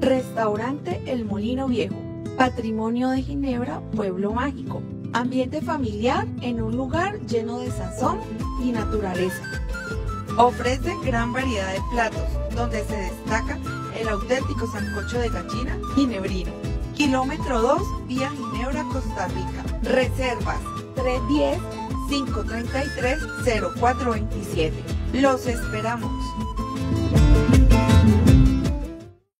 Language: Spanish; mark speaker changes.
Speaker 1: Restaurante El Molino Viejo. Patrimonio de Ginebra, Pueblo Mágico. Ambiente familiar en un lugar lleno de sazón y naturaleza. Ofrece gran variedad de platos, donde se destaca el auténtico sancocho de gallina ginebrino. Kilómetro 2, vía Ginebra, Costa Rica. Reservas 310-533-0427. Los esperamos.